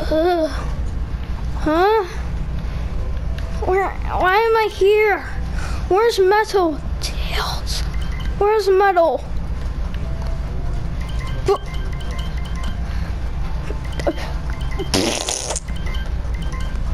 Ugh. Huh? Where? Why am I here? Where's metal? Tails. Where's metal?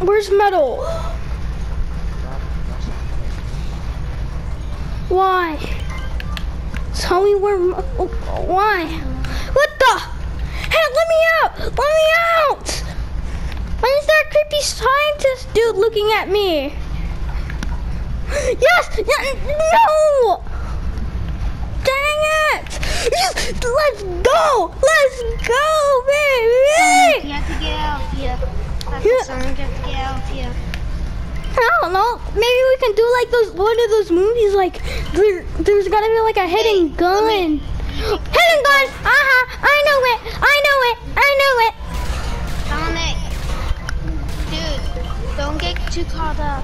Where's metal? Why? Tell me where. Why? What the? Hey, let me out! Let me out! Why is that creepy scientist dude looking at me? Yes! No! Dang it! Let's go! Let's go, baby! You have to get out of here. Yeah. Sonic, you have to get out of here. I don't know. Maybe we can do like those one of those movies. Like there, there's gotta be like a hidden gun. Hidden gun! Uh huh. I know it. I know it. I know it. Don't get too caught up.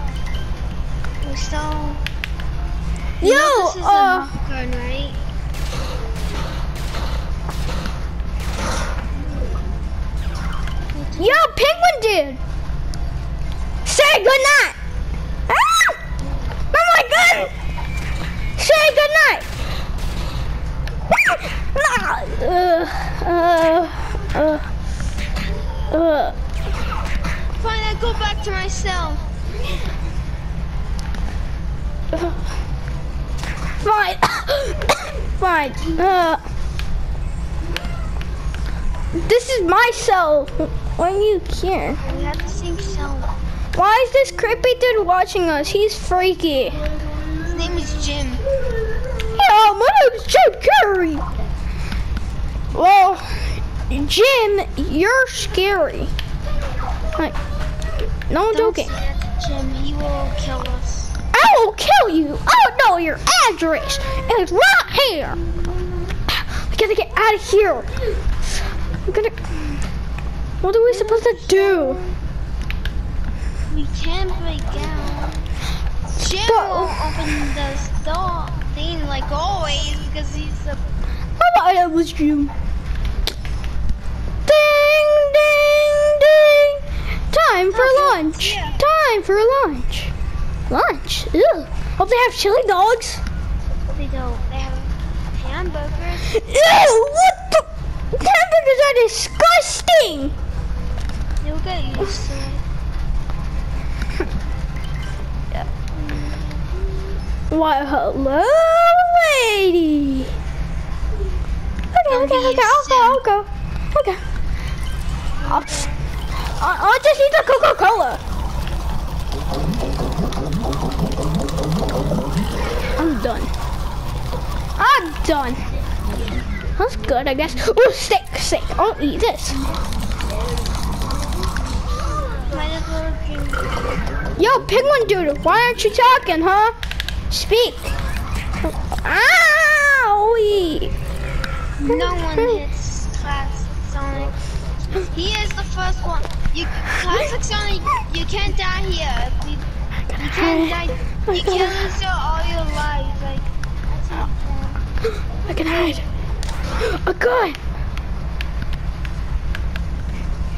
We still... Yo, know this is uh, a gun, right? yo, penguin dude. Say goodnight. Ah! Oh my god. Say goodnight. Ah! Uh, uh, uh, uh. I go back to my cell. Fine. Fine. Uh, this is my cell. When you care. We have the same cell. Why is this creepy dude watching us? He's freaky. His name is Jim. Yeah, my name's Jim Carrey. Well, Jim, you're scary. Like, no, I'm Don't joking. Jim, he will kill us. I will kill you. Oh, I will know your address. It's right here. We gotta get out of here. We gotta. What are we supposed to do? We can't break out. Jim But- won't open the door thing like always because he's a I thought that was you. Time for lunch. yeah. Time for lunch. Lunch? Ew. Hope they have chili dogs. they don't they have hamburgers. Ew, what the? Hamburgers are disgusting. You'll get used to it. Why, hello, lady. Okay, okay, okay, I'll go, I'll go. Okay. I'll, I, I just need the Coca-Cola. I'm done. I'm done. That's good, I guess. Oh, steak, steak. I'll eat this. Might as well drink. Yo, penguin dude, why aren't you talking, huh? Speak. Owie. No one hits Classic Sonic. He is the first one. You Sonic, you can't die here. You, you can't die. You can't lose all your lives. Like that's not. I can hide. A gun.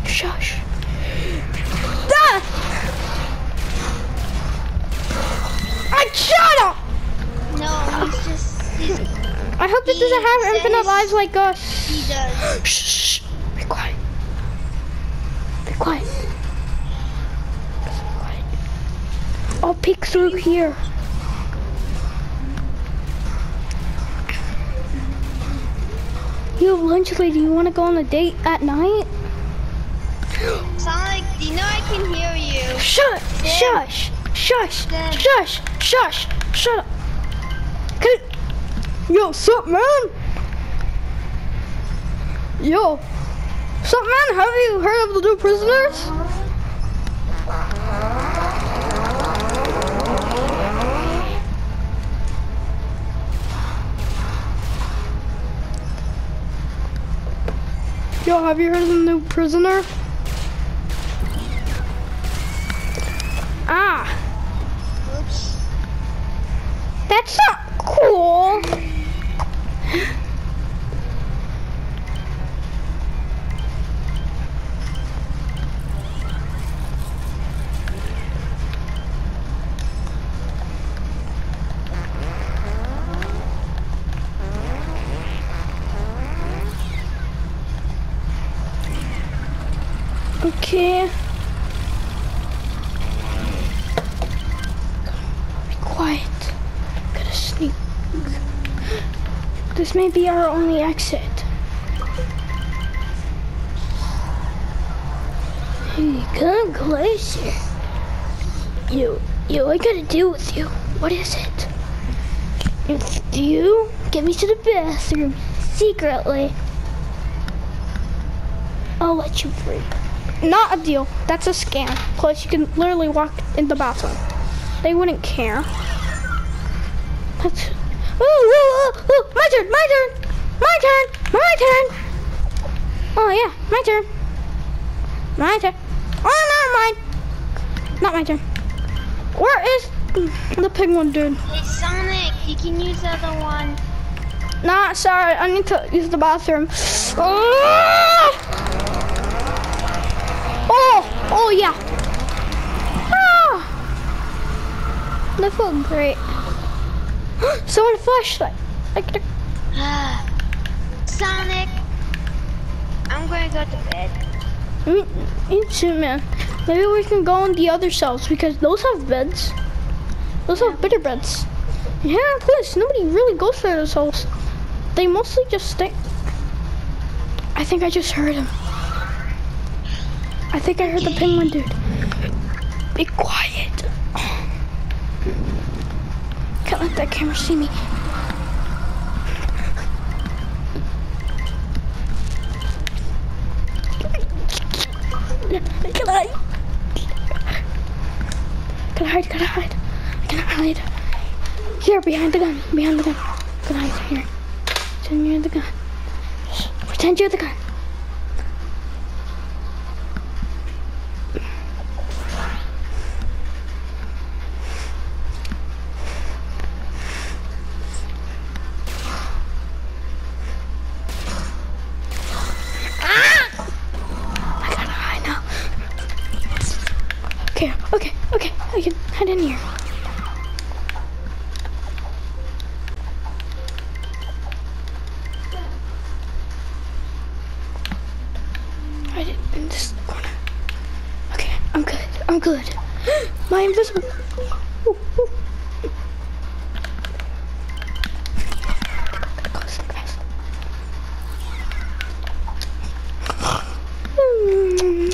Shush. Ah! I shot him. No, he's just he's, I hope it doesn't have infinite lives like us. he does. Shh, shh, shh. Be quiet. Be quiet. Quiet. I'll peek through here. Yo, lunch lady, you want to go on a date at night? Sonic, you know I can hear you. Shut! Sam. Shush! Shush! Sam. Shush! Shush! Shut up! Can Yo, sup, man? Yo, sup, man? Have you heard of the new prisoners? Yo, have you heard of the new prisoner? Ah, Oops. that's not cool. Okay. Be quiet. Gotta sneak. This may be our only exit. Hey, come closer. You, you, I got to deal with you. What is it? If you get me to the bathroom secretly, I'll let you free. Not a deal. That's a scam. Plus, you can literally walk in the bathroom. They wouldn't care. That's. Ooh, ooh, ooh, ooh, my turn, my turn, my turn, my turn. Oh yeah, my turn. My turn. Oh, not mine. Not my turn. Where is the penguin dude? Hey Sonic, you can use the other one. Nah, sorry, I need to use the bathroom. Oh, oh, oh yeah. Ah, that felt great. Someone flashlight. I could Sonic, I'm gonna go to bed. Me, me too, man. Maybe we can go on the other cells because those have beds. Those have better beds. Yeah, plus nobody really goes to those cells. They mostly just stay. I think I just heard him. I think I heard the penguin dude. Be quiet. Can't let that camera see me. Can I? Can I hide? Can I hide? Can I hide? Here, behind the gun. Behind the gun. Can I hide here? Pretend you're the gun. Pretend you're the gun. I'm good. My invisible. Ooh, ooh. Close the glass. Mm.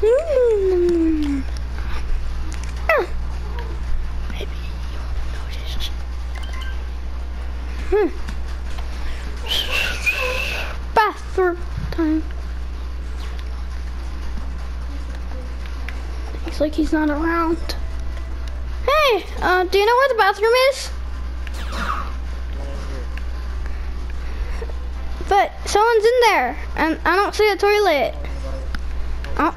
Mm. Ah. Maybe you'll notice. Hmm. Bathroom time. Looks like he's not around. Hey, uh, do you know where the bathroom is? But someone's in there, and I don't see a toilet. Oh.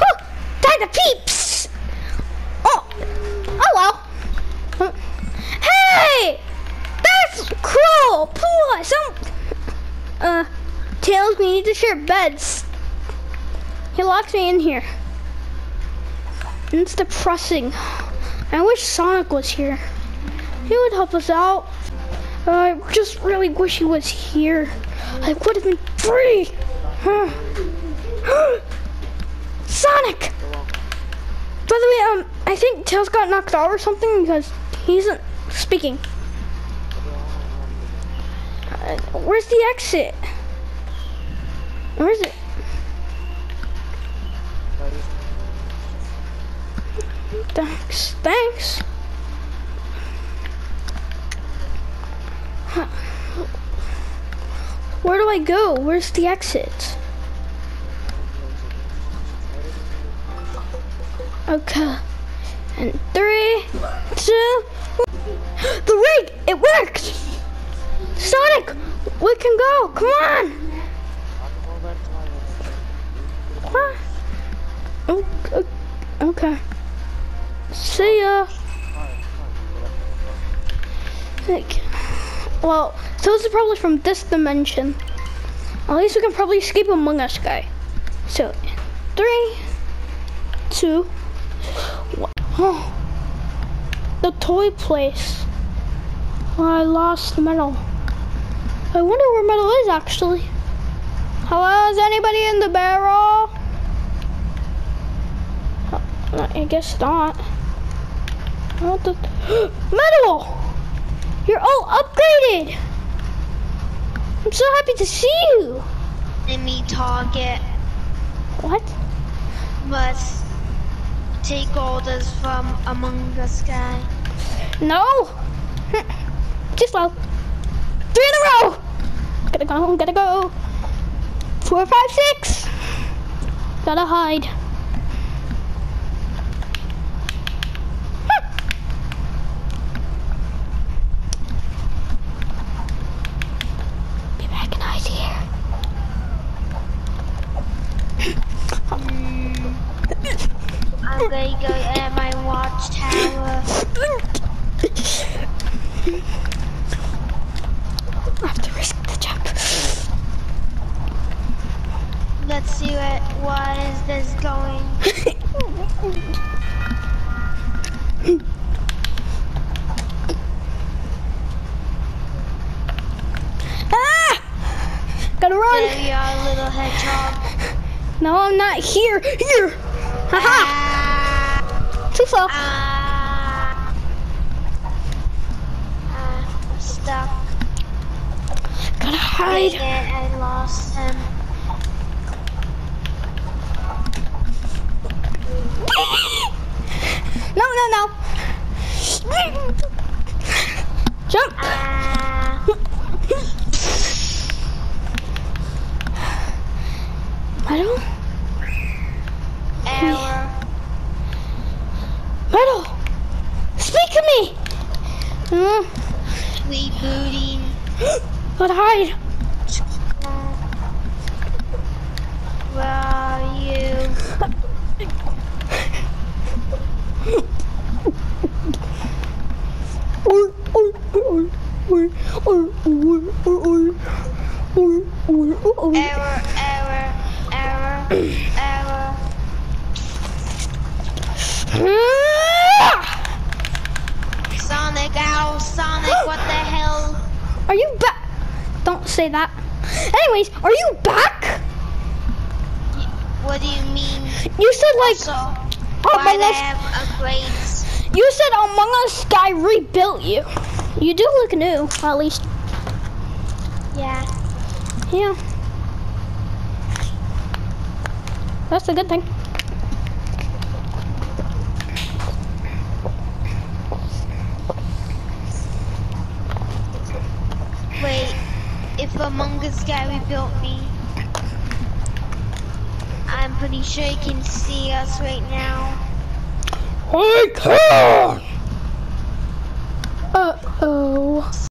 Oh, time to peeps! Oh, oh well. Hey! That's cruel! Poor, some, uh, Tails, we need to share beds. He locked me in here. It's depressing. I wish Sonic was here. He would help us out. Uh, I just really wish he was here. I would have been free. Huh. Sonic! By the way, um, I think Tails got knocked out or something because he isn't speaking. Uh, where's the exit? Where is it? Thanks. Thanks. Where do I go? Where's the exit? Okay. And three, two, one. The rig! It worked! Sonic! We can go! Come on! What? Oh, oh, okay. See ya. Like, well, those are probably from this dimension. At least we can probably escape Among Us guy. So, three, two, one. Oh, the toy place. Oh, I lost the medal. I wonder where metal is actually. Hello, is anybody in the barrel? Oh, I guess not. What the? Metal! You're all upgraded! I'm so happy to see you! Enemy target What? must take orders from Among Us guy. No! Too slow. Three in a row! Gotta go, gotta go. Four, five, six. Gotta hide. Hmm. Be back in eyes here. Gonna go at my watchtower. I have to risk the jump. Let's see what what is this going. ah! Gotta run. There you are, little hedgehog. No, I'm not here. Here. Haha. Ah, ah, I'm stuck. Gotta hide. I lost him. No, no, no. Jump. Ah, Metal. error. Metal. Speak to me. Mm. Rebooting. Gotta hide. Where are you? Error, error, error, error. Sonic, ow, Sonic, what the hell? Are you back? Don't say that. Anyways, are you back? What do you mean? You said like So, Among Us. You said Among Us guy rebuilt you. You do look new, at least. Yeah. Yeah. That's a good thing. Among Us guy rebuilt me. I'm pretty sure he can see us right now. Oh! Uh-oh.